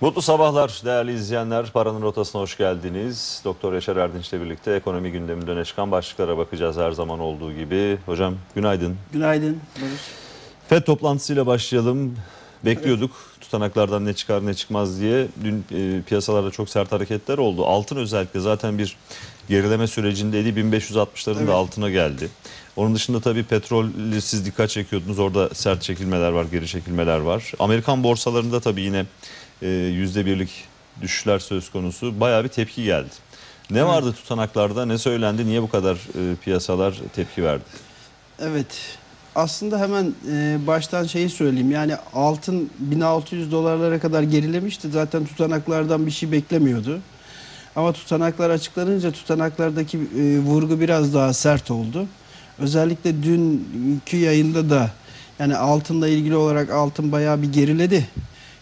Mutlu sabahlar değerli izleyenler. Paranın rotasına hoş geldiniz. Doktor Yaşar Erdinç'le birlikte ekonomi gündeminde öne çıkan başlıklara bakacağız her zaman olduğu gibi. Hocam günaydın. Günaydın Barış. FED toplantısıyla başlayalım. Bekliyorduk tutanaklardan ne çıkar ne çıkmaz diye. Dün e, piyasalarda çok sert hareketler oldu. Altın özellikle zaten bir gerileme sürecindeydi. 1560'ların Evet. da altına geldi. Onun dışında tabii petrol siz dikkat çekiyordunuz. Orada sert çekilmeler var, geri çekilmeler var. Amerikan borsalarında tabii yine yüzde birlik düşüşler söz konusu. Bayağı bir tepki geldi. Ne vardı tutanaklarda, ne söylendi, niye bu kadar e, piyasalar tepki verdi? Evet. Aslında hemen e, baştan şeyi söyleyeyim. Yani altın 1600 dolarlara kadar gerilemişti. Zaten tutanaklardan bir şey beklemiyordu. Ama tutanaklar açıklanınca tutanaklardaki e, vurgu biraz daha sert oldu. Özellikle dünkü yayında da yani altınla ilgili olarak altın bayağı bir geriledi.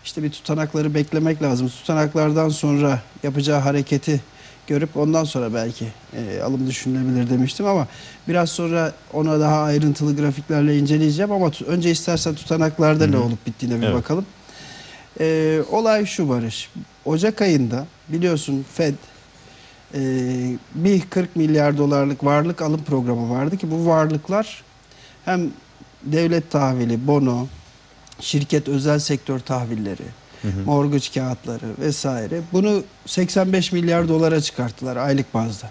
İşte bir tutanakları beklemek lazım. Tutanaklardan sonra yapacağı hareketi görüp ondan sonra belki e, alım düşünülebilir demiştim ama biraz sonra ona daha ayrıntılı grafiklerle inceleyeceğim ama önce istersen tutanaklarda Hı ne olup bittiğine bir Evet. bakalım. E, olay şu Barış. Ocak ayında biliyorsun Fed e, bir 40 milyar dolarlık varlık alım programı vardı ki bu varlıklar hem devlet tahvili, bono, şirket özel sektör tahvilleri, Hı hı. mortgage kağıtları vesaire. Bunu 85 milyar dolara çıkarttılar aylık bazda.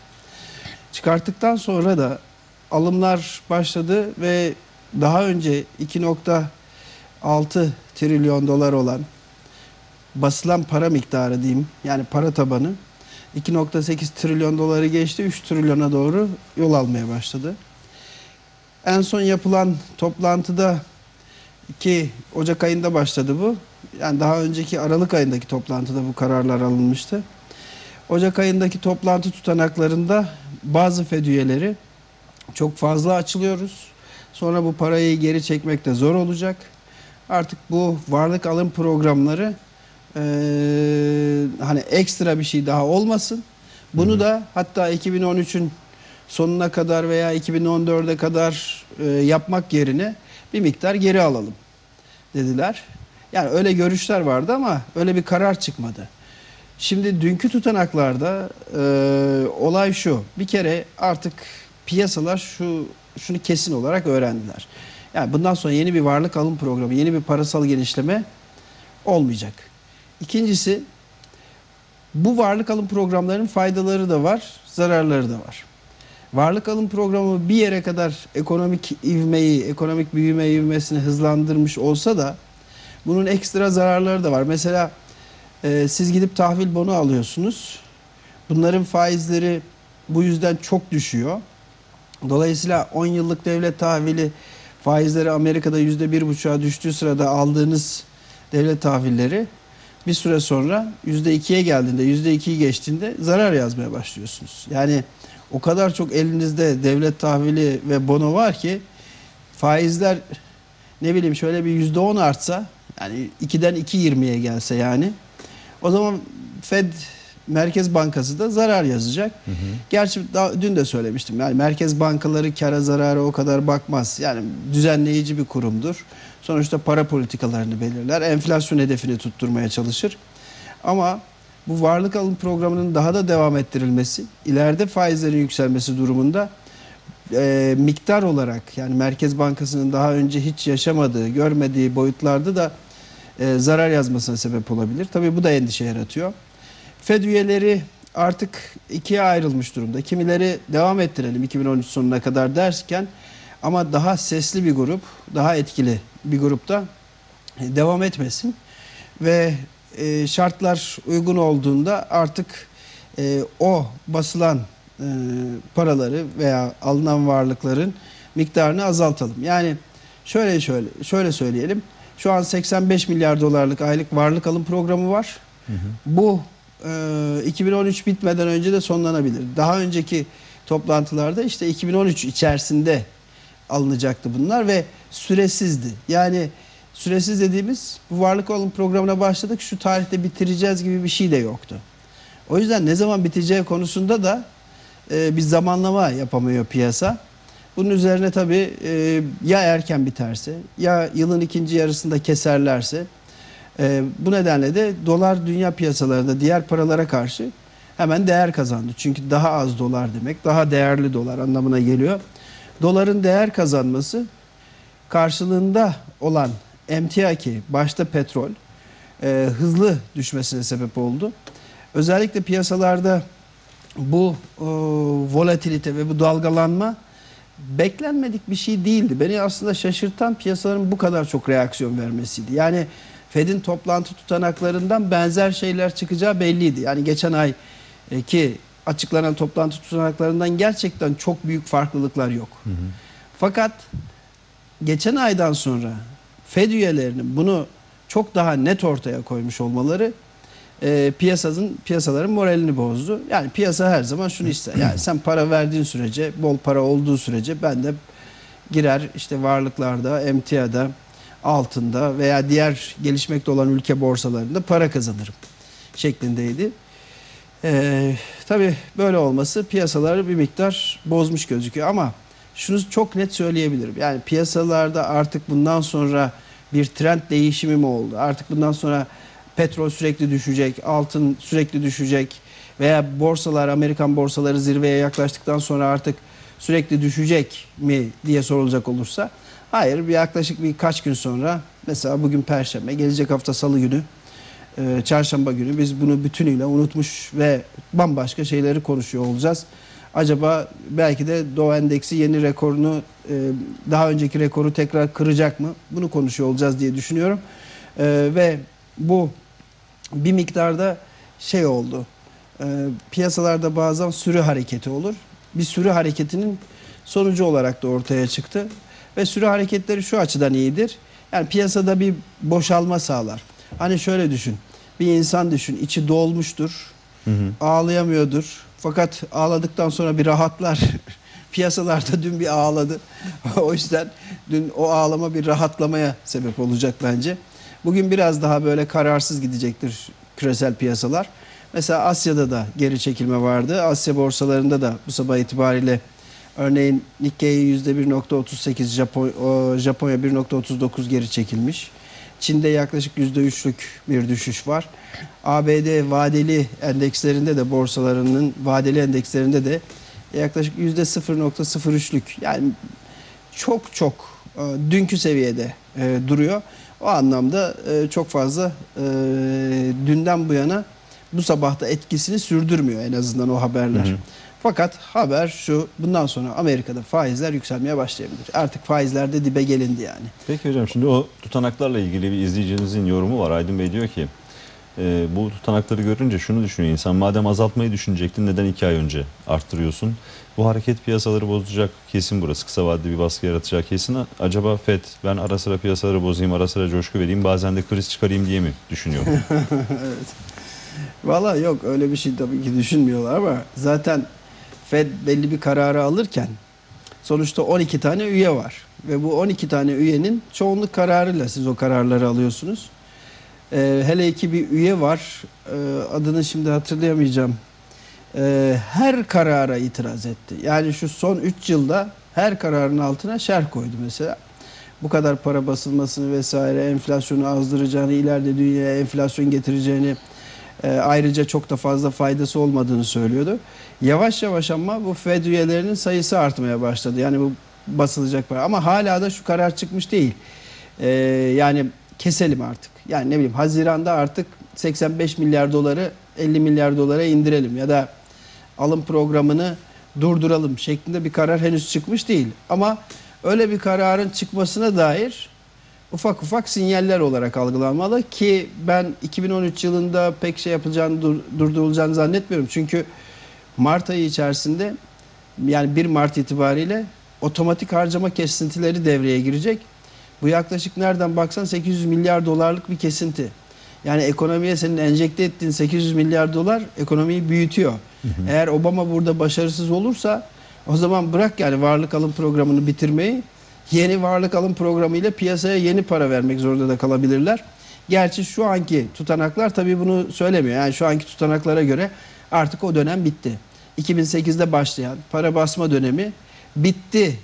Çıkarttıktan sonra da alımlar başladı ve daha önce 2.6 trilyon dolar olan basılan para miktarı diyeyim yani para tabanı 2.8 trilyon doları geçti 3 trilyona doğru yol almaya başladı. En son yapılan toplantıda ki Ocak ayında başladı bu. Yani daha önceki Aralık ayındaki toplantıda bu kararlar alınmıştı. Ocak ayındaki toplantı tutanaklarında bazı FED üyeleri çok fazla açılıyoruz. Sonra bu parayı geri çekmek de zor olacak. Artık bu varlık alım programları eee, hani ekstra bir şey daha olmasın. Bunu da hatta 2013'ün sonuna kadar veya 2014'e kadar e, yapmak yerine bir miktar geri alalım dediler. Yani öyle görüşler vardı ama öyle bir karar çıkmadı. Şimdi dünkü tutanaklarda e, olay şu. Bir kere artık piyasalar şu şunu kesin olarak öğrendiler. Yani bundan sonra yeni bir varlık alım programı, yeni bir parasal genişleme olmayacak. İkincisi bu varlık alım programlarının faydaları da var, zararları da var. Varlık alım programı bir yere kadar ekonomik ivmeyi, ekonomik büyüme ivmesini hızlandırmış olsa da bunun ekstra zararları da var. Mesela e, siz gidip tahvil bonu alıyorsunuz. Bunların faizleri bu yüzden çok düşüyor. Dolayısıyla 10 yıllık devlet tahvili faizleri Amerika'da %1,5'a düştüğü sırada aldığınız devlet tahvilleri bir süre sonra %2'ye geldiğinde, %2'yi geçtiğinde zarar yazmaya başlıyorsunuz. Yani o kadar çok elinizde devlet tahvili ve bono var ki faizler ne bileyim şöyle bir %10 artsa yani 2'den 2.20'ye gelse yani o zaman Fed Merkez Bankası da zarar yazacak. Hı hı. Gerçi daha, dün de söylemiştim. Yani merkez bankaları kara zarara o kadar bakmaz. Yani düzenleyici bir kurumdur. Sonuçta para politikalarını belirler. Enflasyon hedefini tutturmaya çalışır. Ama bu varlık alım programının daha da devam ettirilmesi, ileride faizlerin yükselmesi durumunda e, miktar olarak yani Merkez Bankası'nın daha önce hiç yaşamadığı, görmediği boyutlarda da e, zarar yazmasına sebep olabilir. Tabii bu da endişe yaratıyor. Fed üyeleri artık ikiye ayrılmış durumda. Kimileri devam ettirelim 2013 sonuna kadar derken ama daha sesli bir grup, daha etkili bir grupta e, devam etmesin ve e, şartlar uygun olduğunda artık e, o basılan e, paraları veya alınan varlıkların miktarını azaltalım. Yani şöyle şöyle şöyle söyleyelim. Şu an 85 milyar dolarlık aylık varlık alım programı var. Hı hı. Bu e, 2013 bitmeden önce de sonlanabilir. Daha önceki toplantılarda işte 2013 içerisinde alınacaktı bunlar ve süresizdi. Yani süresiz dediğimiz bu varlık alım programına başladık şu tarihte bitireceğiz gibi bir şey de yoktu. O yüzden ne zaman biteceği konusunda da e, bir zamanlama yapamıyor piyasa. Bunun üzerine tabii e, ya erken biterse ya yılın ikinci yarısında keserlerse E, bu nedenle de dolar dünya piyasalarında diğer paralara karşı hemen değer kazandı. Çünkü daha az dolar demek, daha değerli dolar anlamına geliyor. Doların değer kazanması karşılığında olan emtia ki başta petrol e, hızlı düşmesine sebep oldu. Özellikle piyasalarda bu e, volatilite ve bu dalgalanma beklenmedik bir şey değildi. Beni aslında şaşırtan piyasaların bu kadar çok reaksiyon vermesiydi. Yani Fed'in toplantı tutanaklarından benzer şeyler çıkacağı belliydi. Yani geçen ay e, ki açıklanan toplantı tutanaklarından gerçekten çok büyük farklılıklar yok. Hı hı. Fakat geçen aydan sonra Fed üyelerinin bunu çok daha net ortaya koymuş olmaları e, piyasanın piyasaların moralini bozdu. Yani piyasa her zaman şunu ister. Yani sen para verdiğin sürece, bol para olduğu sürece ben de girer işte varlıklarda, emtiada, altında veya diğer gelişmekte olan ülke borsalarında para kazanırım şeklindeydi. Ee, tabii böyle olması piyasaları bir miktar bozmuş gözüküyor ama şunu çok net söyleyebilirim. Yani piyasalarda artık bundan sonra bir trend değişimi mi oldu? Artık bundan sonra petrol sürekli düşecek, altın sürekli düşecek veya borsalar, Amerikan borsaları zirveye yaklaştıktan sonra artık sürekli düşecek mi diye sorulacak olursa hayır bir yaklaşık birkaç gün sonra mesela bugün perşembe gelecek hafta salı günü e, çarşamba günü biz bunu bütünüyle unutmuş ve bambaşka şeyleri konuşuyor olacağız. Acaba belki de Dow Endeksi yeni rekorunu e, daha önceki rekoru tekrar kıracak mı? Bunu konuşuyor olacağız diye düşünüyorum. E, ve bu bir miktarda şey oldu. Piyasalarda bazen sürü hareketi olur. Bir sürü hareketinin sonucu olarak da ortaya çıktı. Ve sürü hareketleri şu açıdan iyidir. Yani piyasada bir boşalma sağlar. Hani şöyle düşün. Bir insan düşün. içi dolmuştur. Hı hı. Ağlayamıyordur. Fakat ağladıktan sonra bir rahatlar. Piyasalarda dün bir ağladı. o yüzden dün o ağlama bir rahatlamaya sebep olacak bence. Bugün biraz daha böyle kararsız gidecektir küresel piyasalar. Mesela Asya'da da geri çekilme vardı. Asya borsalarında da bu sabah itibariyle örneğin Nikkei %1.38, Japon, Japonya 1.39 geri çekilmiş. Çin'de yaklaşık %3'lük bir düşüş var. ABD vadeli endekslerinde de borsalarının vadeli endekslerinde de yaklaşık %0.03'lük yani çok çok e, dünkü seviyede e, duruyor. O anlamda e, çok fazla dünden bu yana bu sabahta etkisini sürdürmüyor en azından o haberler. Hı hı. Fakat haber şu bundan sonra Amerika'da faizler yükselmeye başlayabilir. Artık faizlerde dibe gelindi yani. Peki hocam şimdi o tutanaklarla ilgili bir izleyicimizin yorumu var. Aydın Bey diyor ki e, bu tutanakları görünce şunu düşünüyor insan. Madem azaltmayı düşünecektin neden iki ay önce arttırıyorsun? Bu hareket piyasaları bozacak kesin burası. Kısa vadede bir baskı yaratacak kesin. Acaba FED ben ara sıra piyasaları bozayım, ara sıra coşku vereyim, bazen de kriz çıkarayım diye mi düşünüyor? evet. Valla yok öyle bir şey tabii ki düşünmüyorlar ama zaten Fed belli bir kararı alırken sonuçta 12 tane üye var. Ve bu 12 tane üyenin çoğunluk kararıyla siz o kararları alıyorsunuz. Ee, hele ki bir üye var. Ee, adını şimdi hatırlayamayacağım. Ee, her karara itiraz etti. Yani şu son 3 yılda her kararın altına şer koydu mesela. Bu kadar para basılmasını vesaire enflasyonu azdıracağını, ileride dünyaya enflasyon getireceğini e, ayrıca çok da fazla faydası olmadığını söylüyordu. Yavaş yavaş ama bu Fed üyelerinin sayısı artmaya başladı. Yani bu basılacak para. Ama hala da şu karar çıkmış değil. E, yani keselim artık. Yani ne bileyim Haziran'da artık 85 milyar doları 50 milyar dolara indirelim ya da alım programını durduralım şeklinde bir karar henüz çıkmış değil. Ama öyle bir kararın çıkmasına dair ufak ufak sinyaller olarak algılanmalı ki ben 2013 yılında pek şey yapılacağını dur, durdurulacağını zannetmiyorum. Çünkü Mart ayı içerisinde yani 1 Mart itibariyle otomatik harcama kesintileri devreye girecek. Bu yaklaşık nereden baksan 800 milyar dolarlık bir kesinti. Yani ekonomiye senin enjekte ettiğin 800 milyar dolar ekonomiyi büyütüyor. Hı hı. Eğer Obama burada başarısız olursa o zaman bırak yani varlık alım programını bitirmeyi yeni varlık alım programı ile piyasaya yeni para vermek zorunda da kalabilirler. Gerçi şu anki tutanaklar tabii bunu söylemiyor. Yani şu anki tutanaklara göre artık o dönem bitti. 2008'de başlayan para basma dönemi bitti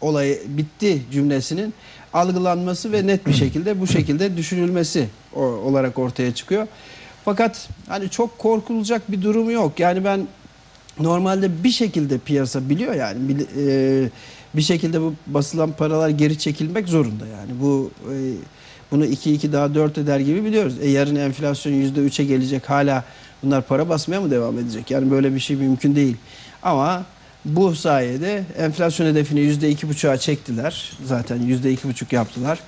olayı bitti cümlesinin algılanması ve net bir şekilde bu şekilde düşünülmesi olarak ortaya çıkıyor. Fakat hani çok korkulacak bir durum yok. Yani ben normalde bir şekilde piyasa biliyor yani e, bir şekilde bu basılan paralar geri çekilmek zorunda yani bu e, bunu 2 2 daha 4 eder gibi biliyoruz. E yarın enflasyon %3'e gelecek hala bunlar para basmaya mı devam edecek? Yani böyle bir şey mümkün değil. Ama bu sayede enflasyon hedefini %2,5'a çektiler. Zaten %2,5 yaptılar.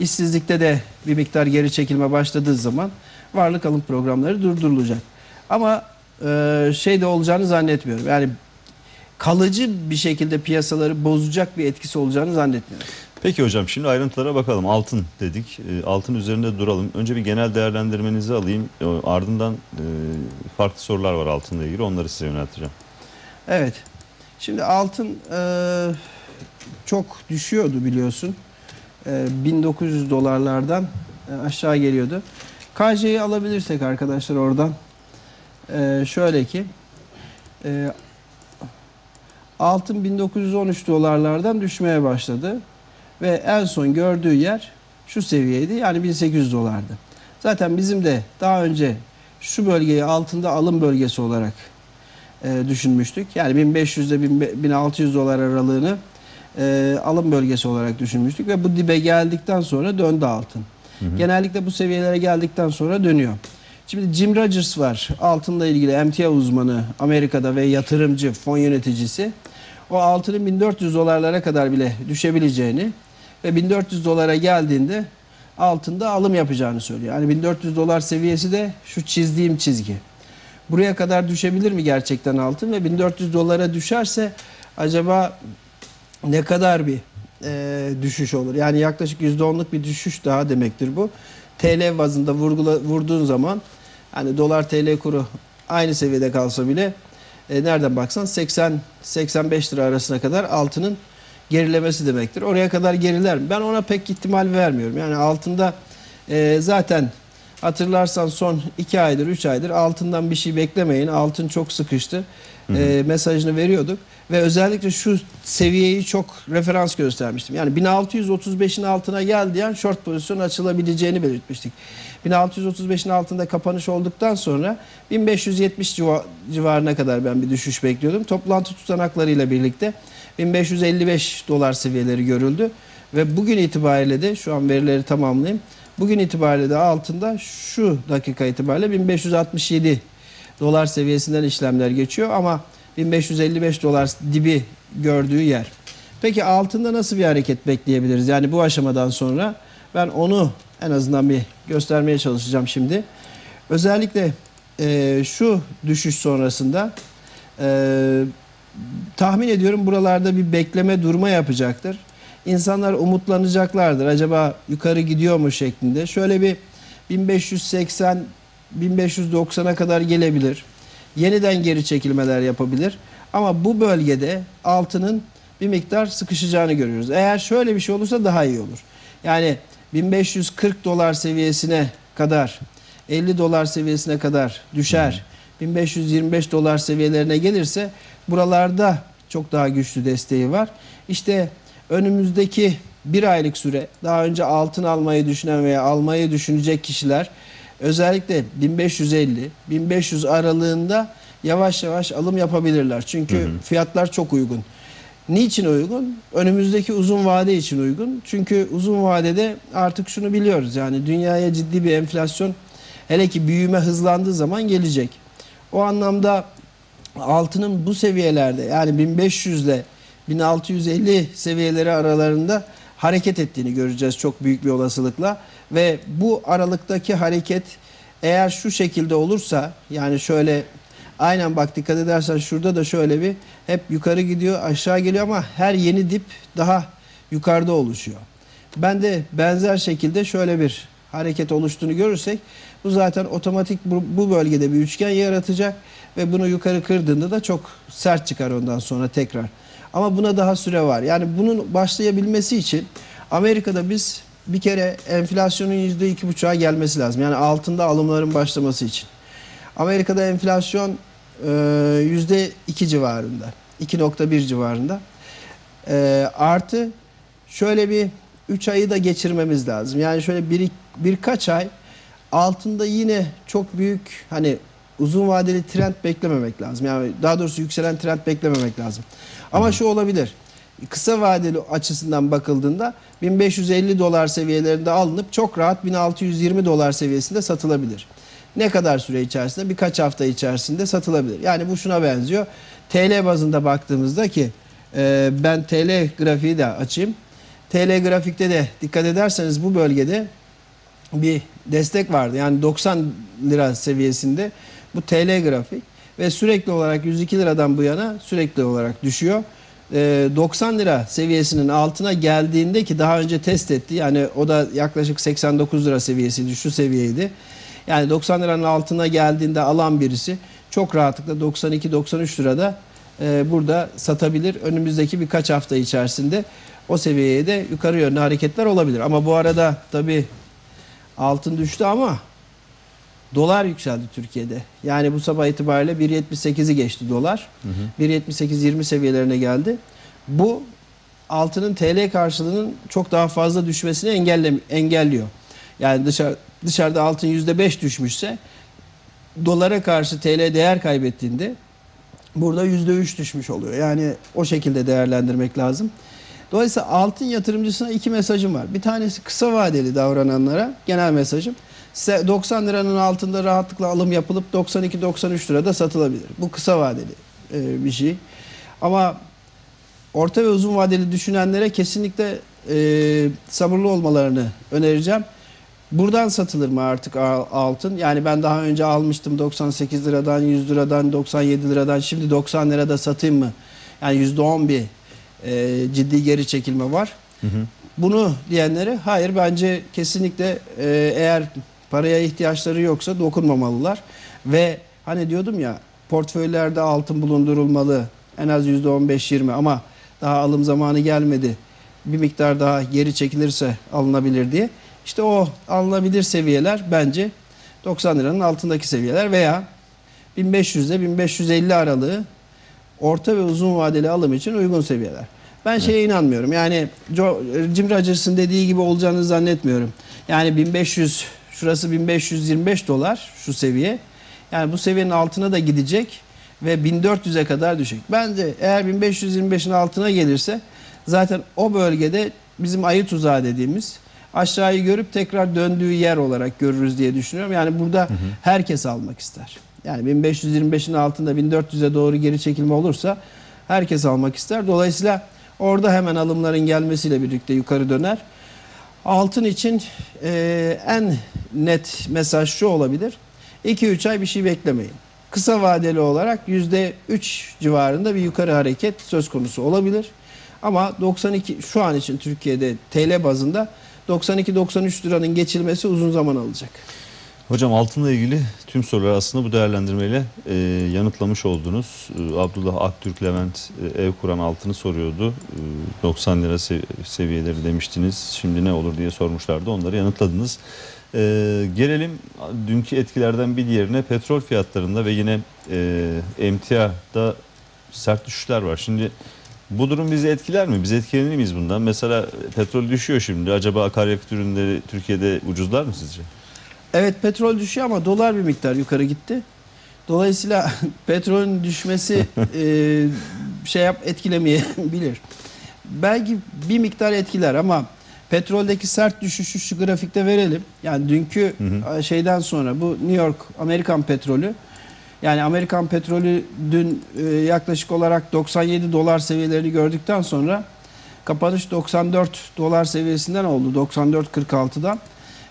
İşsizlikte de bir miktar geri çekilme başladığı zaman varlık alım programları durdurulacak. Ama e, şey de olacağını zannetmiyorum. Yani kalıcı bir şekilde piyasaları bozacak bir etkisi olacağını zannetmiyorum. Peki hocam şimdi ayrıntılara bakalım. Altın dedik. E, Altın üzerinde duralım. Önce bir genel değerlendirmenizi alayım. E, Ardından e, farklı sorular var altınla ilgili. Onları size yönelteceğim. Evet. Şimdi altın e, çok düşüyordu biliyorsun. E, 1900 dolarlardan e, aşağı geliyordu. KJ'yi alabilirsek arkadaşlar oradan. Şöyle ki altın 1913 dolarlardan düşmeye başladı. Ve en son gördüğü yer şu seviyeydi. Yani 1800 dolardı. Zaten bizim de daha önce şu bölgeyi altında alım bölgesi olarak e, düşünmüştük. Yani 1500 ile 1600 dolar aralığını e, alım bölgesi olarak düşünmüştük ve bu dibe geldikten sonra döndü altın. Genellikle bu seviyelere geldikten sonra dönüyor. Şimdi Jim Rogers var. Altınla ilgili emtia uzmanı Amerika'da ve yatırımcı, fon yöneticisi. O altının 1400 dolarlara kadar bile düşebileceğini ve 1400 dolara geldiğinde altında alım yapacağını söylüyor. Yani 1400 dolar seviyesi de şu çizdiğim çizgi. Buraya kadar düşebilir mi gerçekten altın ve 1400 dolara düşerse acaba ne kadar bir e, düşüş olur? Yani yaklaşık %10'luk bir düşüş daha demektir bu. TL bazında vurgula, vurduğun zaman hani dolar TL kuru aynı seviyede kalsa bile e, nereden baksan 80-85 lira arasına kadar altının gerilemesi demektir. Oraya kadar geriler mi? Ben ona pek ihtimal vermiyorum. Yani altında e, zaten hatırlarsan son 2 aydır 3 aydır altından bir şey beklemeyin. Altın çok sıkıştı. E, mesajını veriyorduk. Ve özellikle şu seviyeyi çok referans göstermiştim. Yani 1635'in altına geldiği an short pozisyon açılabileceğini belirtmiştik. 1635'in altında kapanış olduktan sonra 1570 civa- civarına kadar ben bir düşüş bekliyordum. Toplantı tutanaklarıyla birlikte 1555 dolar seviyeleri görüldü. Ve bugün itibariyle de şu an verileri tamamlayayım. Bugün itibariyle de altında şu dakika itibariyle 1567 dolar seviyesinden işlemler geçiyor ama 1555 dolar dibi gördüğü yer. Peki altında nasıl bir hareket bekleyebiliriz? Yani bu aşamadan sonra ben onu en azından bir göstermeye çalışacağım şimdi. Özellikle e, şu düşüş sonrasında e, tahmin ediyorum buralarda bir bekleme durma yapacaktır. İnsanlar umutlanacaklardır. Acaba yukarı gidiyor mu şeklinde. Şöyle bir 1580 1590'a kadar gelebilir. Yeniden geri çekilmeler yapabilir. Ama bu bölgede altının bir miktar sıkışacağını görüyoruz. Eğer şöyle bir şey olursa daha iyi olur. Yani 1540 dolar seviyesine kadar 50 dolar seviyesine kadar düşer. 1525 dolar seviyelerine gelirse buralarda çok daha güçlü desteği var. İşte önümüzdeki bir aylık süre daha önce altın almayı düşünen veya almayı düşünecek kişiler özellikle 1550 1500 aralığında yavaş yavaş alım yapabilirler. Çünkü fiyatlar çok uygun. Niçin uygun? Önümüzdeki uzun vade için uygun. Çünkü uzun vadede artık şunu biliyoruz. Yani dünyaya ciddi bir enflasyon hele ki büyüme hızlandığı zaman gelecek. O anlamda altının bu seviyelerde yani 1500 ile 1650 seviyeleri aralarında hareket ettiğini göreceğiz çok büyük bir olasılıkla ve bu aralıktaki hareket eğer şu şekilde olursa yani şöyle aynen bak dikkat edersen şurada da şöyle bir hep yukarı gidiyor aşağı geliyor ama her yeni dip daha yukarıda oluşuyor. Ben de benzer şekilde şöyle bir hareket oluştuğunu görürsek bu zaten otomatik bu, bu bölgede bir üçgen yaratacak ve bunu yukarı kırdığında da çok sert çıkar ondan sonra tekrar. Ama buna daha süre var. Yani bunun başlayabilmesi için Amerika'da biz bir kere enflasyonun %2,5'a gelmesi lazım. Yani altında alımların başlaması için. Amerika'da enflasyon e, %2 civarında. 2.1 civarında. Ee, artı şöyle bir 3 ayı da geçirmemiz lazım. Yani şöyle bir, birkaç ay altında yine çok büyük hani uzun vadeli trend beklememek lazım. Yani daha doğrusu yükselen trend beklememek lazım. Ama şu olabilir. Kısa vadeli açısından bakıldığında 1550 dolar seviyelerinde alınıp çok rahat 1620 dolar seviyesinde satılabilir. Ne kadar süre içerisinde? Birkaç hafta içerisinde satılabilir. Yani bu şuna benziyor. TL bazında baktığımızda ki e, ben TL grafiği de açayım. TL grafikte de dikkat ederseniz bu bölgede bir destek vardı. Yani 90 lira seviyesinde bu TL grafik ve sürekli olarak 102 liradan bu yana sürekli olarak düşüyor. Ee, 90 lira seviyesinin altına geldiğinde ki daha önce test etti. Yani o da yaklaşık 89 lira seviyesiydi. Şu seviyeydi. Yani 90 liranın altına geldiğinde alan birisi çok rahatlıkla 92-93 lirada e, burada satabilir. Önümüzdeki birkaç hafta içerisinde o seviyeye de yukarı yönlü hareketler olabilir. Ama bu arada tabii altın düştü ama dolar yükseldi Türkiye'de. Yani bu sabah itibariyle 1.78'i geçti dolar. 1.78-20 seviyelerine geldi. Bu altının TL karşılığının çok daha fazla düşmesini engelle, engelliyor. Yani dışarı, dışarıda altın %5 düşmüşse dolara karşı TL değer kaybettiğinde burada %3 düşmüş oluyor. Yani o şekilde değerlendirmek lazım. Dolayısıyla altın yatırımcısına iki mesajım var. Bir tanesi kısa vadeli davrananlara genel mesajım. 90 liranın altında rahatlıkla alım yapılıp 92-93 lirada satılabilir. Bu kısa vadeli e, bir şey. Ama orta ve uzun vadeli düşünenlere kesinlikle e, sabırlı olmalarını önereceğim. Buradan satılır mı artık altın? Yani ben daha önce almıştım 98 liradan, 100 liradan, 97 liradan. Şimdi 90 lirada satayım mı? Yani %10 bir e, ciddi geri çekilme var. Hı hı. Bunu diyenlere hayır bence kesinlikle e, eğer paraya ihtiyaçları yoksa dokunmamalılar. Ve hani diyordum ya portföylerde altın bulundurulmalı en az %15-20 ama daha alım zamanı gelmedi. Bir miktar daha geri çekilirse alınabilir diye. İşte o alınabilir seviyeler bence 90 liranın altındaki seviyeler veya 1500 ile 1550 aralığı orta ve uzun vadeli alım için uygun seviyeler. Ben evet. şeye inanmıyorum. Yani Jim Rogers'ın dediği gibi olacağını zannetmiyorum. Yani 1500 şurası 1525 dolar şu seviye. Yani bu seviyenin altına da gidecek ve 1400'e kadar düşecek. Bence eğer 1525'in altına gelirse zaten o bölgede bizim ayı tuzağı dediğimiz aşağıyı görüp tekrar döndüğü yer olarak görürüz diye düşünüyorum. Yani burada hı hı. herkes almak ister. Yani 1525'in altında 1400'e doğru geri çekilme olursa herkes almak ister. Dolayısıyla orada hemen alımların gelmesiyle birlikte yukarı döner. Altın için e, en net mesaj şu olabilir. 2-3 ay bir şey beklemeyin. Kısa vadeli olarak %3 civarında bir yukarı hareket söz konusu olabilir. Ama 92 şu an için Türkiye'de TL bazında 92-93 liranın geçilmesi uzun zaman alacak. Hocam altınla ilgili tüm soruları aslında bu değerlendirmeyle e, yanıtlamış oldunuz. E, Abdullah Aktürk Levent e, ev kuran altını soruyordu. E, 90 lira sev seviyeleri demiştiniz. Şimdi ne olur diye sormuşlardı. Onları yanıtladınız. E, gelelim dünkü etkilerden bir diğerine petrol fiyatlarında ve yine e, emtiada sert düşüşler var. Şimdi bu durum bizi etkiler mi? Biz etkilenir miyiz bundan? Mesela petrol düşüyor şimdi. Acaba akaryakıt ürünleri Türkiye'de ucuzlar mı sizce? Evet petrol düşüyor ama dolar bir miktar yukarı gitti. Dolayısıyla petrolün düşmesi e, şey yap etkilemeyebilir. Belki bir miktar etkiler ama petroldeki sert düşüşü şu grafikte verelim. Yani dünkü hı hı. şeyden sonra bu New York Amerikan petrolü yani Amerikan petrolü dün e, yaklaşık olarak 97 dolar seviyelerini gördükten sonra kapanış 94 dolar seviyesinden oldu 94.46'dan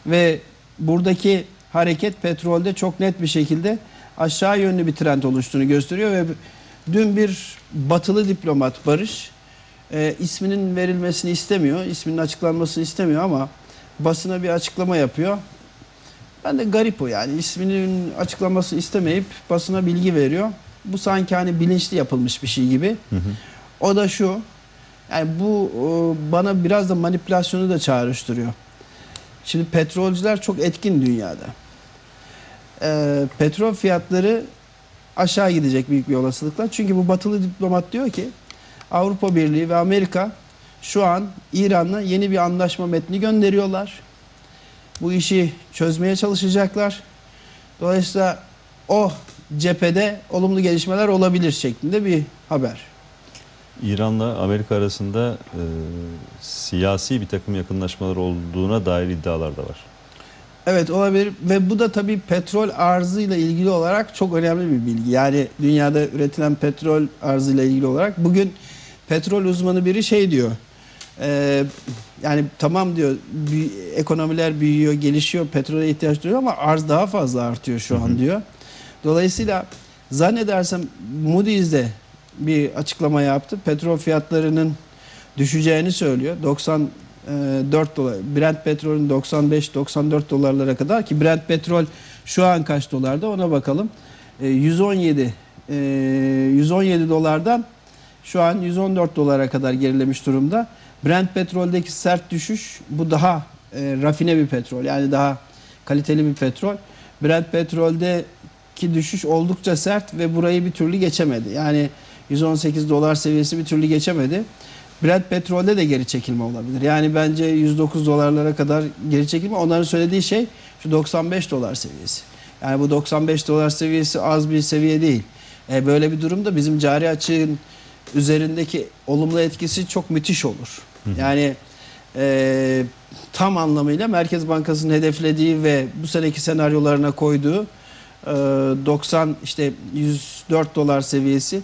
ve buradaki hareket petrolde çok net bir şekilde aşağı yönlü bir trend oluştuğunu gösteriyor ve dün bir batılı diplomat Barış e, isminin verilmesini istemiyor, isminin açıklanmasını istemiyor ama basına bir açıklama yapıyor. Ben de garip o yani isminin açıklamasını istemeyip basına bilgi veriyor. Bu sanki hani bilinçli yapılmış bir şey gibi. Hı hı. O da şu, yani bu bana biraz da manipülasyonu da çağrıştırıyor. Şimdi petrolcüler çok etkin dünyada. Ee, petrol fiyatları aşağı gidecek büyük bir olasılıkla. Çünkü bu batılı diplomat diyor ki Avrupa Birliği ve Amerika şu an İran'la yeni bir anlaşma metni gönderiyorlar. Bu işi çözmeye çalışacaklar. Dolayısıyla o cephede olumlu gelişmeler olabilir şeklinde bir haber. İran'la Amerika arasında e, siyasi bir takım yakınlaşmalar olduğuna dair iddialar da var. Evet olabilir ve bu da tabii petrol arzıyla ilgili olarak çok önemli bir bilgi. Yani dünyada üretilen petrol arzıyla ilgili olarak bugün petrol uzmanı biri şey diyor. e, yani tamam diyor büy- ekonomiler büyüyor, gelişiyor, petrole ihtiyaç duyuyor ama arz daha fazla artıyor şu an diyor. Dolayısıyla zannedersem Moody's de bir açıklama yaptı. Petrol fiyatlarının düşeceğini söylüyor. 94 dolar. Brent petrolün 95-94 dolarlara kadar ki Brent petrol şu an kaç dolarda ona bakalım. E, 117 e, 117 dolardan şu an 114 dolara kadar gerilemiş durumda. Brent petroldeki sert düşüş bu daha e, rafine bir petrol. Yani daha kaliteli bir petrol. Brent petroldeki düşüş oldukça sert ve burayı bir türlü geçemedi. Yani 118 dolar seviyesi bir türlü geçemedi. Brent petrolde de geri çekilme olabilir. Yani bence 109 dolarlara kadar geri çekilme. Onların söylediği şey şu 95 dolar seviyesi. Yani bu 95 dolar seviyesi az bir seviye değil. E, böyle bir durumda bizim cari açığın üzerindeki olumlu etkisi çok müthiş olur. Yani e, tam anlamıyla Merkez Bankası'nın hedeflediği ve bu seneki senaryolarına koyduğu e, 90 işte 104 dolar seviyesi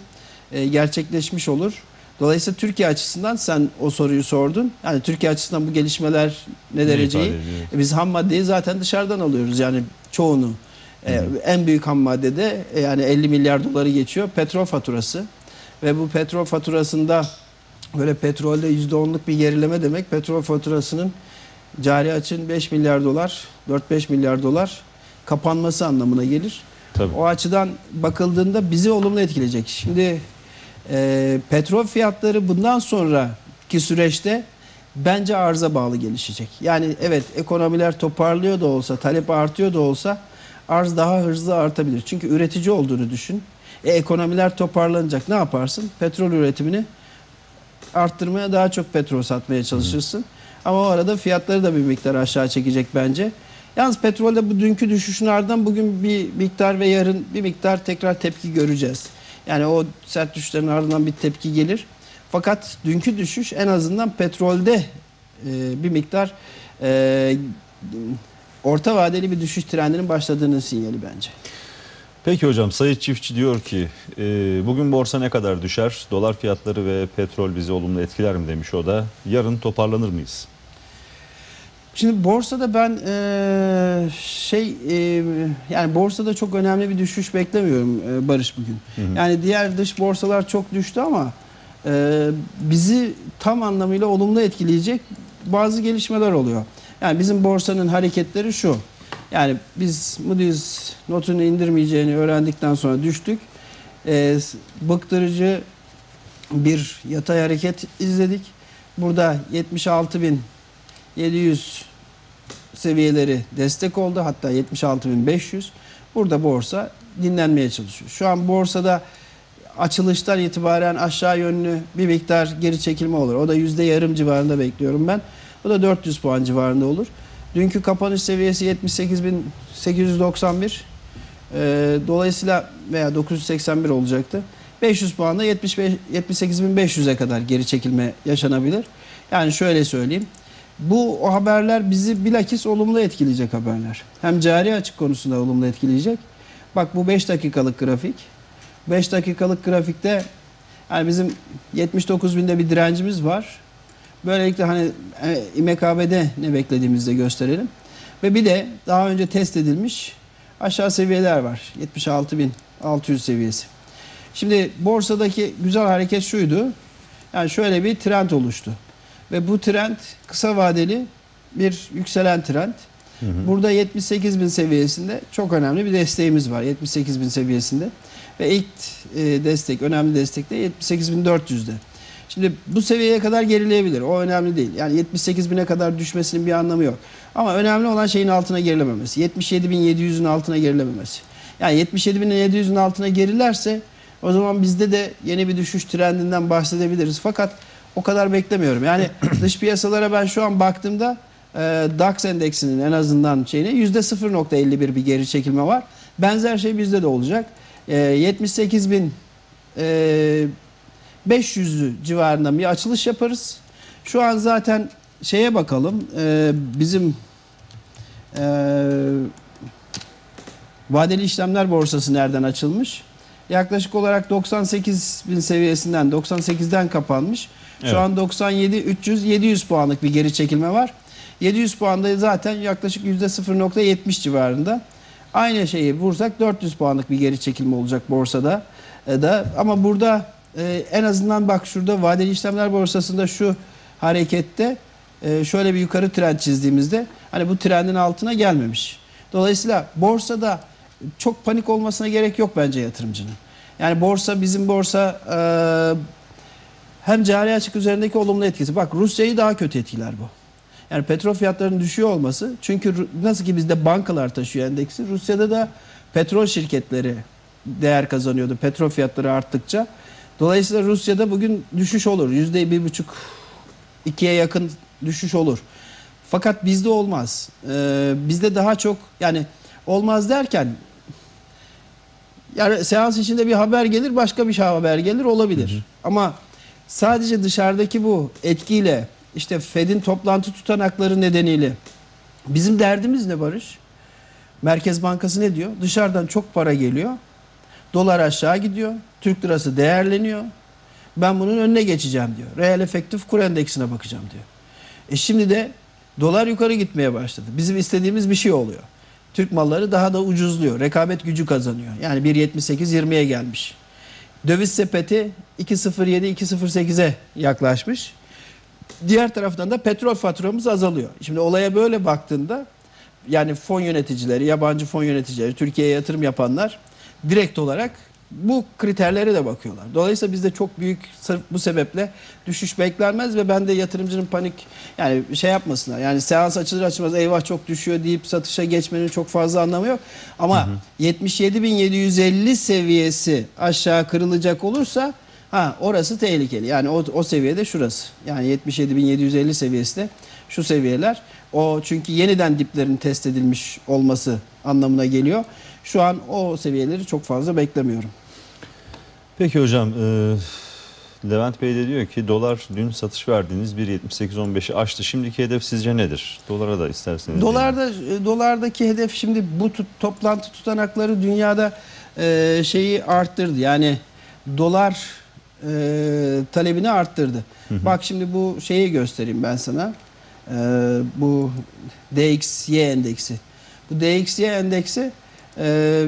e, gerçekleşmiş olur. Dolayısıyla Türkiye açısından sen o soruyu sordun. Yani Türkiye açısından bu gelişmeler ne dereceyi? E, Biz ham maddeyi zaten dışarıdan alıyoruz yani çoğunu. E, en büyük ham maddede e, yani 50 milyar doları geçiyor petrol faturası. Ve bu petrol faturasında böyle petrolde %10'luk bir gerileme demek petrol faturasının cari açın 5 milyar dolar 4-5 milyar dolar kapanması anlamına gelir. Tabii. O açıdan bakıldığında bizi olumlu etkileyecek. Şimdi e, petrol fiyatları bundan sonraki süreçte bence arıza bağlı gelişecek. Yani evet ekonomiler toparlıyor da olsa, talep artıyor da olsa arz daha hızlı artabilir. Çünkü üretici olduğunu düşün. E, ekonomiler toparlanacak. Ne yaparsın? Petrol üretimini arttırmaya daha çok petrol satmaya çalışırsın. Ama o arada fiyatları da bir miktar aşağı çekecek bence. Yalnız petrolde bu dünkü düşüşün ardından bugün bir miktar ve yarın bir miktar tekrar tepki göreceğiz. Yani o sert düşüşlerin ardından bir tepki gelir. Fakat dünkü düşüş en azından petrolde e, bir miktar e, orta vadeli bir düşüş trendinin başladığının sinyali bence. Peki hocam Sayit Çiftçi diyor ki e, bugün borsa ne kadar düşer? Dolar fiyatları ve petrol bizi olumlu etkiler mi demiş o da. Yarın toparlanır mıyız? Şimdi borsada ben eee, şey eee, yani borsada çok önemli bir düşüş beklemiyorum eee, Barış bugün. Yani diğer dış borsalar çok düştü ama eee, bizi tam anlamıyla olumlu etkileyecek bazı gelişmeler oluyor. Yani bizim borsanın hareketleri şu. Yani biz Moody's notunu indirmeyeceğini öğrendikten sonra düştük. Eee bıktırıcı bir yatay hareket izledik. Burada 76.700 seviyeleri destek oldu. Hatta 76.500. Burada borsa dinlenmeye çalışıyor. Şu an borsada açılıştan itibaren aşağı yönlü bir miktar geri çekilme olur. O da yüzde yarım civarında bekliyorum ben. O da 400 puan civarında olur. Dünkü kapanış seviyesi 78.891. Ee, dolayısıyla veya 981 olacaktı. 500 puanla 75 78.500'e kadar geri çekilme yaşanabilir. Yani şöyle söyleyeyim. Bu o haberler bizi bilakis olumlu etkileyecek haberler. Hem cari açık konusunda olumlu etkileyecek. Bak bu 5 dakikalık grafik. 5 dakikalık grafikte yani bizim 79 binde bir direncimiz var. Böylelikle hani e, İMKB'de ne beklediğimizi de gösterelim. Ve bir de daha önce test edilmiş aşağı seviyeler var. 76.600 seviyesi. Şimdi borsadaki güzel hareket şuydu. Yani şöyle bir trend oluştu. Ve bu trend kısa vadeli bir yükselen trend. Burada 78 bin seviyesinde çok önemli bir desteğimiz var. 78 bin seviyesinde. Ve ilk e, destek, önemli destek de 78.400'de. Şimdi bu seviyeye kadar gerileyebilir. O önemli değil. Yani 78 bine kadar düşmesinin bir anlamı yok. Ama önemli olan şeyin altına gerilememesi. 77.700'ün altına gerilememesi. Yani 77.700'ün altına gerilerse O zaman bizde de yeni bir düşüş trendinden bahsedebiliriz. Fakat o kadar beklemiyorum. Yani dış piyasalara ben şu an baktığımda e, DAX endeksinin en azından şeyine %0.51 bir geri çekilme var. Benzer şey bizde de olacak. E, 78 bin e, 500'lü civarında bir açılış yaparız. Şu an zaten şeye bakalım. E, bizim e, vadeli işlemler borsası nereden açılmış? Yaklaşık olarak 98 bin seviyesinden 98'den kapanmış. Şu Evet. an 97 300 700 puanlık bir geri çekilme var. 700 puanda zaten yaklaşık %0.70 civarında. Aynı şeyi vursak 400 puanlık bir geri çekilme olacak borsada e, da ama burada e, en azından bak şurada vadeli işlemler borsasında şu harekette e, şöyle bir yukarı trend çizdiğimizde hani bu trendin altına gelmemiş. Dolayısıyla borsada çok panik olmasına gerek yok bence yatırımcının. Yani borsa bizim borsa hem cari açık üzerindeki olumlu etkisi. Bak Rusya'yı daha kötü etkiler bu. Yani petrol fiyatlarının düşüyor olması çünkü nasıl ki bizde bankalar taşıyor endeksi Rusya'da da petrol şirketleri değer kazanıyordu petrol fiyatları arttıkça. Dolayısıyla Rusya'da bugün düşüş olur. Yüzde bir buçuk ikiye yakın düşüş olur. Fakat bizde olmaz. Ee, bizde daha çok yani olmaz derken yani seans içinde bir haber gelir başka bir şey haber gelir olabilir. Ama sadece dışarıdaki bu etkiyle işte Fed'in toplantı tutanakları nedeniyle bizim derdimiz ne Barış? Merkez Bankası ne diyor? Dışarıdan çok para geliyor. Dolar aşağı gidiyor. Türk lirası değerleniyor. Ben bunun önüne geçeceğim diyor. Reel efektif kur endeksine bakacağım diyor. E şimdi de dolar yukarı gitmeye başladı. Bizim istediğimiz bir şey oluyor. Türk malları daha da ucuzluyor. Rekabet gücü kazanıyor. Yani 1.78-20'ye gelmiş. Döviz sepeti 2.07-2.08'e yaklaşmış. Diğer taraftan da petrol faturamız azalıyor. Şimdi olaya böyle baktığında yani fon yöneticileri, yabancı fon yöneticileri, Türkiye'ye yatırım yapanlar direkt olarak bu kriterlere de bakıyorlar. Dolayısıyla bizde çok büyük sırf bu sebeple düşüş beklenmez ve ben de yatırımcının panik yani şey yapmasınlar. Yani seans açılır açılmaz eyvah çok düşüyor deyip satışa geçmenin çok fazla anlamı yok. Ama 77.750 seviyesi aşağı kırılacak olursa ha orası tehlikeli. Yani o, o seviyede şurası. Yani 77.750 seviyesi de şu seviyeler. O çünkü yeniden diplerin test edilmiş olması anlamına geliyor. Şu an o seviyeleri çok fazla beklemiyorum. Peki hocam e, Levent Bey de diyor ki dolar dün satış verdiğiniz 1.78-15'i aştı. Şimdiki hedef sizce nedir? Dolara da isterseniz. Dolarda e, dolardaki hedef şimdi bu tut- toplantı tutanakları dünyada e, şeyi arttırdı. Yani dolar e, talebini arttırdı. Bak şimdi bu şeyi göstereyim ben sana. E, bu DXY endeksi. Bu DXY endeksi e,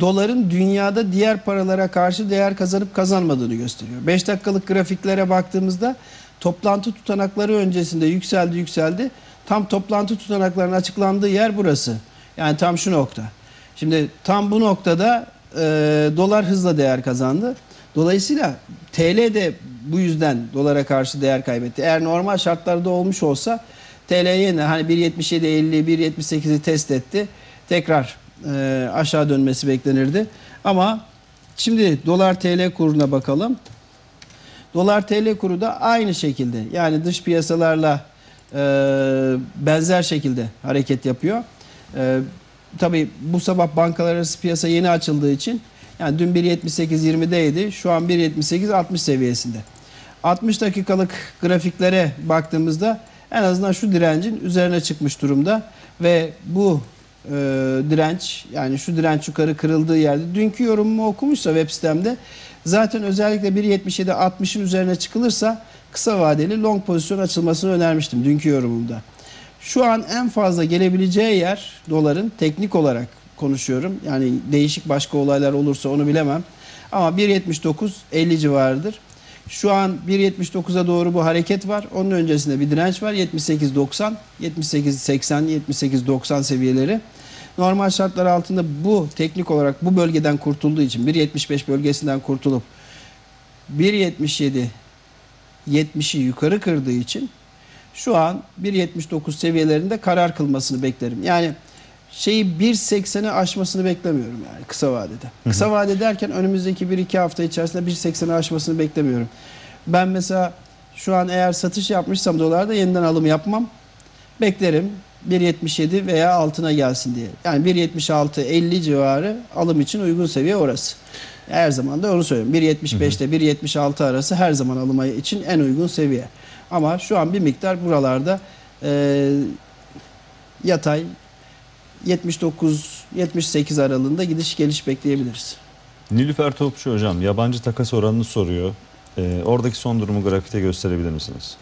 doların dünyada diğer paralara karşı değer kazanıp kazanmadığını gösteriyor. 5 dakikalık grafiklere baktığımızda toplantı tutanakları öncesinde yükseldi yükseldi. Tam toplantı tutanaklarının açıklandığı yer burası. Yani tam şu nokta. Şimdi tam bu noktada e, dolar hızla değer kazandı. Dolayısıyla TL de bu yüzden dolara karşı değer kaybetti. Eğer normal şartlarda olmuş olsa TL yine hani 1.77 50 1.78'i test etti. Tekrar e, aşağı dönmesi beklenirdi. Ama şimdi dolar TL kuruna bakalım. Dolar TL kuru da aynı şekilde yani dış piyasalarla e, benzer şekilde hareket yapıyor. E, tabii bu sabah bankalar arası piyasa yeni açıldığı için yani dün 1.78-20'deydi. Şu an 1.78-60 seviyesinde. 60 dakikalık grafiklere baktığımızda en azından şu direncin üzerine çıkmış durumda ve bu e, direnç yani şu direnç yukarı kırıldığı yerde dünkü yorumumu okumuşsa web sitemde zaten özellikle 1.77-60'ın üzerine çıkılırsa kısa vadeli long pozisyon açılmasını önermiştim dünkü yorumumda. Şu an en fazla gelebileceği yer doların teknik olarak konuşuyorum. Yani değişik başka olaylar olursa onu bilemem. Ama 1.79 50 civarıdır. Şu an 1.79'a doğru bu hareket var. Onun öncesinde bir direnç var. 78.90, 78.80, 78.90 seviyeleri. Normal şartlar altında bu teknik olarak bu bölgeden kurtulduğu için 1.75 bölgesinden kurtulup 1.77 70'i yukarı kırdığı için şu an 1.79 seviyelerinde karar kılmasını beklerim. Yani şeyi 1.80'i aşmasını beklemiyorum yani kısa vadede. Kısa vade derken önümüzdeki 1-2 hafta içerisinde 1.80'i aşmasını beklemiyorum. Ben mesela şu an eğer satış yapmışsam dolarda yeniden alım yapmam. Beklerim 1.77 veya altına gelsin diye. Yani 1.76-50 civarı alım için uygun seviye orası. Her zaman da onu söylüyorum. 1.75 ile 1.76 arası her zaman alıma için en uygun seviye. Ama şu an bir miktar buralarda e, yatay 79-78 aralığında gidiş geliş bekleyebiliriz. Nilüfer Topçu hocam yabancı takas oranını soruyor. Ee, oradaki son durumu grafikte gösterebilir misiniz?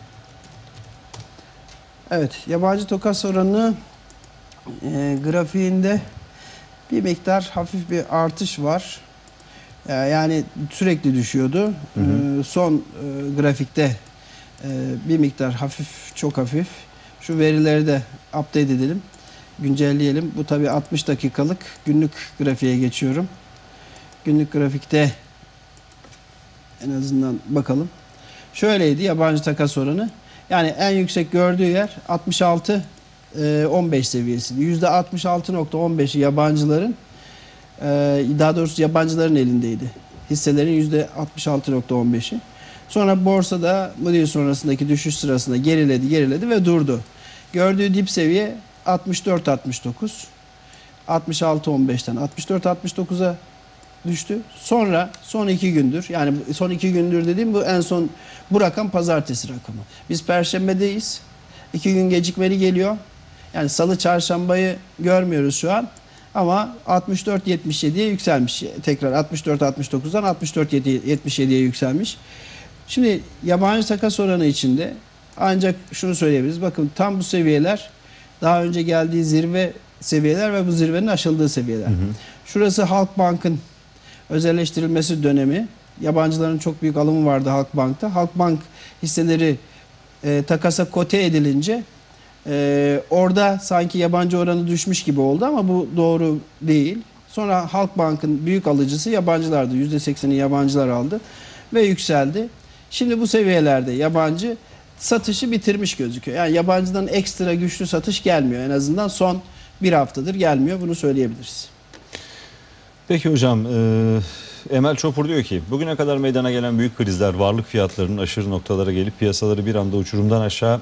Evet, yabancı tokas oranı e, grafiğinde bir miktar hafif bir artış var. E, yani sürekli düşüyordu. Hı hı. E, son e, grafikte e, bir miktar hafif, çok hafif. Şu verileri de update edelim, güncelleyelim. Bu tabi 60 dakikalık günlük grafiğe geçiyorum. Günlük grafikte en azından bakalım. Şöyleydi yabancı takas oranı. Yani en yüksek gördüğü yer 66 e, 15 seviyesiydi. %66.15'i yabancıların e, daha doğrusu yabancıların elindeydi. Hisselerin %66.15'i. Sonra borsada Moody's sonrasındaki düşüş sırasında geriledi, geriledi ve durdu. Gördüğü dip seviye 64-69. 66-15'ten 64-69'a düştü. Sonra son iki gündür yani son iki gündür dediğim bu en son bu rakam pazartesi rakamı. Biz perşembedeyiz. İki gün gecikmeli geliyor. Yani salı çarşambayı görmüyoruz şu an. Ama 64-77'ye yükselmiş. Tekrar 64-69'dan 64-77'ye yükselmiş. Şimdi yabancı takas oranı içinde ancak şunu söyleyebiliriz. Bakın tam bu seviyeler daha önce geldiği zirve seviyeler ve bu zirvenin aşıldığı seviyeler. Hı hı. Şurası Halkbank'ın özelleştirilmesi dönemi. Yabancıların çok büyük alımı vardı Halkbank'ta. Halkbank hisseleri e, takasa kote edilince e, orada sanki yabancı oranı düşmüş gibi oldu ama bu doğru değil. Sonra Halkbank'ın büyük alıcısı yabancılardı. %80'i yabancılar aldı ve yükseldi. Şimdi bu seviyelerde yabancı satışı bitirmiş gözüküyor. Yani yabancıdan ekstra güçlü satış gelmiyor. En azından son bir haftadır gelmiyor. Bunu söyleyebiliriz. Peki hocam, e, Emel Çopur diyor ki bugüne kadar meydana gelen büyük krizler varlık fiyatlarının aşırı noktalara gelip piyasaları bir anda uçurumdan aşağı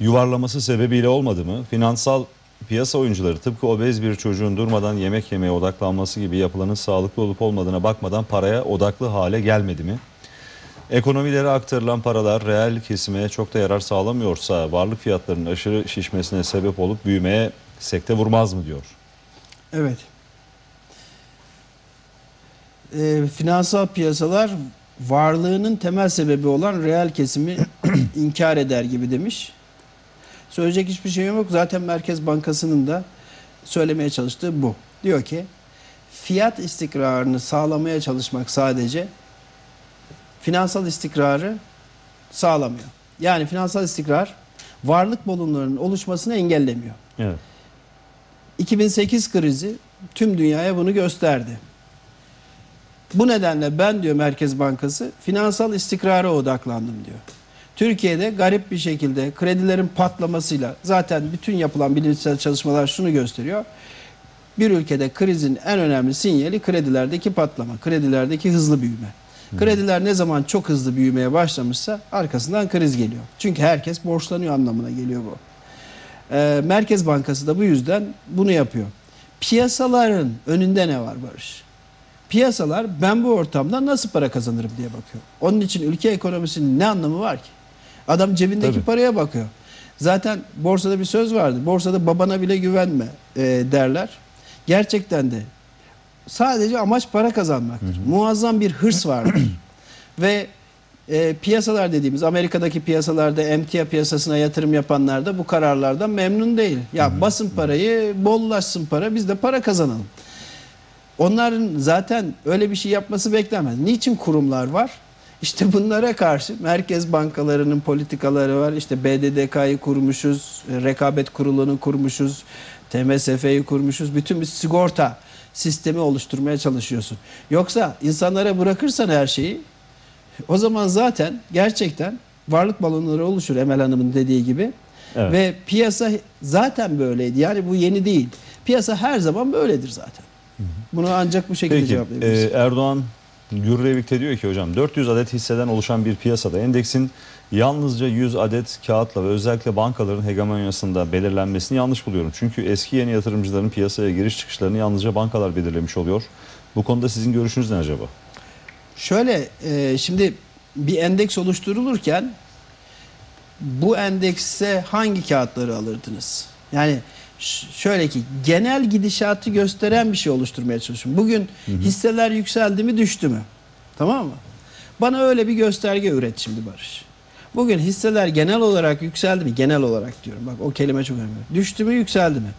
yuvarlaması sebebiyle olmadı mı? Finansal piyasa oyuncuları tıpkı obez bir çocuğun durmadan yemek yemeye odaklanması gibi yapılanın sağlıklı olup olmadığına bakmadan paraya odaklı hale gelmedi mi? Ekonomilere aktarılan paralar reel kesime çok da yarar sağlamıyorsa varlık fiyatlarının aşırı şişmesine sebep olup büyümeye sekte vurmaz mı diyor. Evet. E, finansal piyasalar varlığının temel sebebi olan reel kesimi inkar eder gibi demiş. Söyleyecek hiçbir şey yok. Zaten Merkez Bankası'nın da söylemeye çalıştığı bu. Diyor ki fiyat istikrarını sağlamaya çalışmak sadece finansal istikrarı sağlamıyor. Yani finansal istikrar varlık bolunlarının oluşmasını engellemiyor. Evet. 2008 krizi tüm dünyaya bunu gösterdi. Bu nedenle ben diyor Merkez Bankası finansal istikrara odaklandım diyor. Türkiye'de garip bir şekilde kredilerin patlamasıyla zaten bütün yapılan bilimsel çalışmalar şunu gösteriyor. Bir ülkede krizin en önemli sinyali kredilerdeki patlama, kredilerdeki hızlı büyüme. Krediler ne zaman çok hızlı büyümeye başlamışsa arkasından kriz geliyor. Çünkü herkes borçlanıyor anlamına geliyor bu. Ee, Merkez Bankası da bu yüzden bunu yapıyor. Piyasaların önünde ne var Barış? Piyasalar ben bu ortamda nasıl para kazanırım diye bakıyor. Onun için ülke ekonomisinin ne anlamı var ki? Adam cebindeki Tabii. paraya bakıyor. Zaten borsada bir söz vardı. Borsada babana bile güvenme e, derler. Gerçekten de sadece amaç para kazanmaktır. Hı hı. Muazzam bir hırs vardır. Ve e, piyasalar dediğimiz Amerika'daki piyasalarda emtia piyasasına yatırım yapanlar da bu kararlardan memnun değil. Ya hı hı. basın parayı, bollaşsın para, biz de para kazanalım. Onların zaten öyle bir şey yapması beklenmez. Niçin kurumlar var? İşte bunlara karşı merkez bankalarının politikaları var. İşte BDDK'yı kurmuşuz, rekabet kurulunu kurmuşuz, TMSF'yi kurmuşuz. Bütün bir sigorta sistemi oluşturmaya çalışıyorsun. Yoksa insanlara bırakırsan her şeyi o zaman zaten gerçekten varlık balonları oluşur Emel Hanım'ın dediği gibi. Evet. Ve piyasa zaten böyleydi. Yani bu yeni değil. Piyasa her zaman böyledir zaten. Bunu ancak bu şekilde Peki cevaplayabiliriz. e, Erdoğan Gürrevik'te diyor ki hocam 400 adet hisseden oluşan bir piyasada endeksin yalnızca 100 adet kağıtla ve özellikle bankaların hegemonyasında belirlenmesini yanlış buluyorum. Çünkü eski yeni yatırımcıların piyasaya giriş çıkışlarını yalnızca bankalar belirlemiş oluyor. Bu konuda sizin görüşünüz ne acaba? Şöyle e, şimdi bir endeks oluşturulurken bu endekse hangi kağıtları alırdınız? Yani şöyle ki genel gidişatı gösteren bir şey oluşturmaya çalışıyorum. Bugün hisseler yükseldi mi düştü mü? Tamam mı? Bana öyle bir gösterge üret şimdi Barış. Bugün hisseler genel olarak yükseldi mi? Genel olarak diyorum. Bak o kelime çok önemli. Düştü mü yükseldi mi?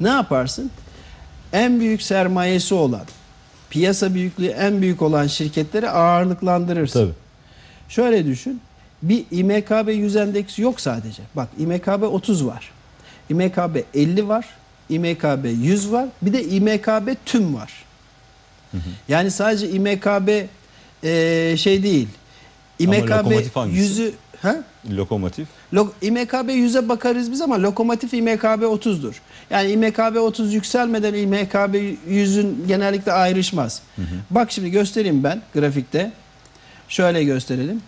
Ne yaparsın? En büyük sermayesi olan, piyasa büyüklüğü en büyük olan şirketleri ağırlıklandırırsın. Şöyle düşün. Bir İMKB 100 endeksi yok sadece. Bak İMKB 30 var. İMKB 50 var. İMKB 100 var. Bir de İMKB tüm var. Yani sadece İMKB e, şey değil. İMKB lokomotif hangisi? 100'ü ha? Lokomotif. Lo- İMKB 100'e bakarız biz ama lokomotif İMKB 30'dur. Yani İMKB 30 yükselmeden İMKB 100'ün genellikle ayrışmaz. Bak şimdi göstereyim ben grafikte. Şöyle gösterelim.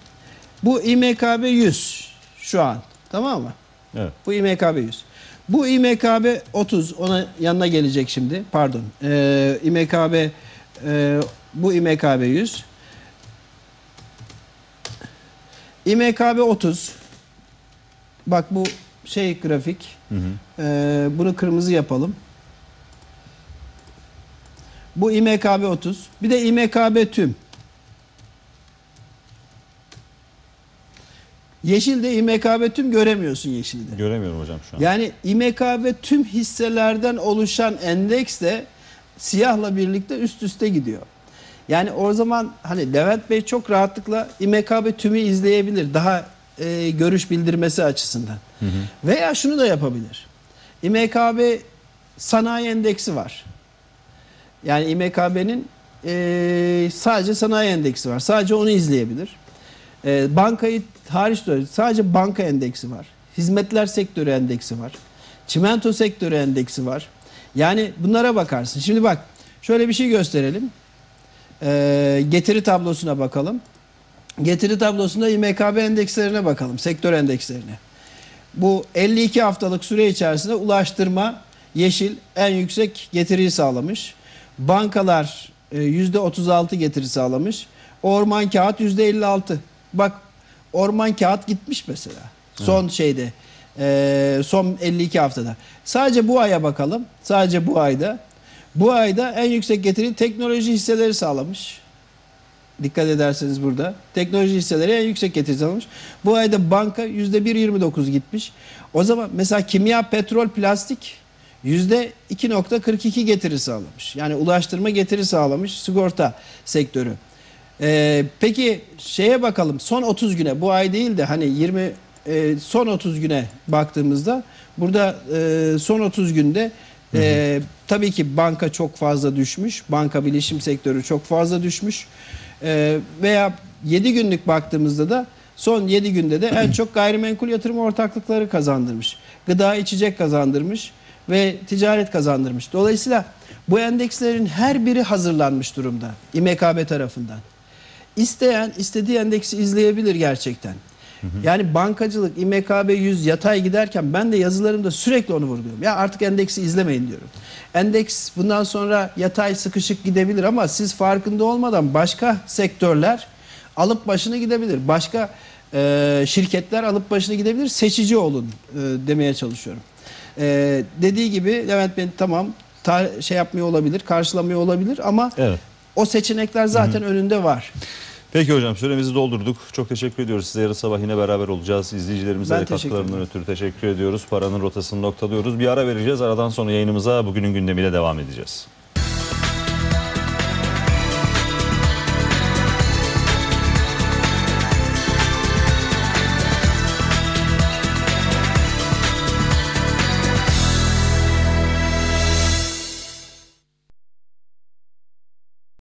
Bu İMKB 100 şu an. Tamam mı? Evet. Bu İMKB 100. Bu İMKB 30 ona yanına gelecek şimdi. Pardon. Ee, İMKB e, bu İMKB 100. İMKB 30. Bak bu şey grafik. Hı hı. Ee, bunu kırmızı yapalım. Bu İMKB 30. Bir de İMKB tüm. Yeşilde İMKB tüm göremiyorsun yeşilde. Göremiyorum hocam şu an. Yani İMKB tüm hisselerden oluşan endeks de siyahla birlikte üst üste gidiyor. Yani o zaman hani Levent Bey çok rahatlıkla İMKB tümü izleyebilir daha e, görüş bildirmesi açısından. Veya şunu da yapabilir. İMKB sanayi endeksi var. Yani İMKB'nin e, sadece sanayi endeksi var. Sadece onu izleyebilir. E, bankayı hariç sadece banka endeksi var. Hizmetler sektörü endeksi var. Çimento sektörü endeksi var. Yani bunlara bakarsın. Şimdi bak şöyle bir şey gösterelim. E, getiri tablosuna bakalım. Getiri tablosunda İMKB endekslerine bakalım. Sektör endekslerine. Bu 52 haftalık süre içerisinde ulaştırma yeşil en yüksek getiriyi sağlamış. Bankalar e, %36 getiri sağlamış. Orman kağıt %56. Bak orman kağıt gitmiş mesela. Son şeyde e, son 52 haftada. Sadece bu aya bakalım. Sadece bu ayda. Bu ayda en yüksek getiri teknoloji hisseleri sağlamış. Dikkat ederseniz burada. Teknoloji hisseleri en yüksek getiri sağlamış. Bu ayda banka %1.29 gitmiş. O zaman mesela kimya, petrol, plastik %2.42 getiri sağlamış. Yani ulaştırma getiri sağlamış sigorta sektörü. Ee, peki şeye bakalım son 30 güne bu ay değil de hani 20 e, son 30 güne baktığımızda burada e, son 30 günde e, tabii ki banka çok fazla düşmüş. Banka bilişim sektörü çok fazla düşmüş. E, veya 7 günlük baktığımızda da son 7 günde de en çok gayrimenkul yatırım ortaklıkları kazandırmış. Gıda içecek kazandırmış ve ticaret kazandırmış. Dolayısıyla bu endekslerin her biri hazırlanmış durumda İMKB tarafından. İsteyen istediği endeksi izleyebilir gerçekten. Yani bankacılık, İMKB 100 yatay giderken ben de yazılarımda sürekli onu vurguluyorum. Ya artık endeksi izlemeyin diyorum. Endeks bundan sonra yatay sıkışık gidebilir ama siz farkında olmadan başka sektörler alıp başını gidebilir. Başka e, şirketler alıp başını gidebilir. Seçici olun e, demeye çalışıyorum. E, dediği gibi Levent Bey tamam tar- şey yapmıyor olabilir, karşılamıyor olabilir ama Evet. O seçenekler zaten önünde var. Peki hocam süremizi doldurduk. Çok teşekkür ediyoruz. Size yarın sabah yine beraber olacağız. İzleyicilerimize Ben de katkılarından ötürü teşekkür ediyoruz. Paranın rotasını noktalıyoruz. Bir ara vereceğiz. Aradan sonra yayınımıza bugünün gündemiyle devam edeceğiz.